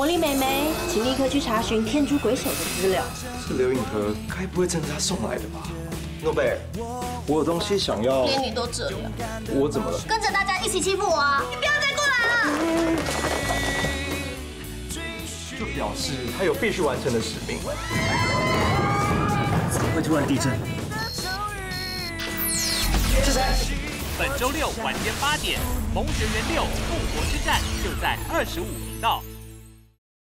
魔力妹妹请立刻去查询天竺鬼手的资料。这刘颖和该不会真是他送来的吧？诺贝尔。我有东西想要。连你都这样。我怎么了？跟着大家一起欺负我啊？你不要再过来了就表示他有必须完成的使命。怎么会突然地震？是谁本周六晚间八点萌学园六复活之战就在二十五频道。